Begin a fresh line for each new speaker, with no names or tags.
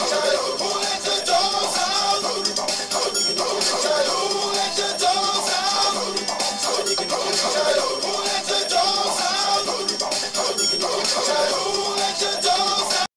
Jesus.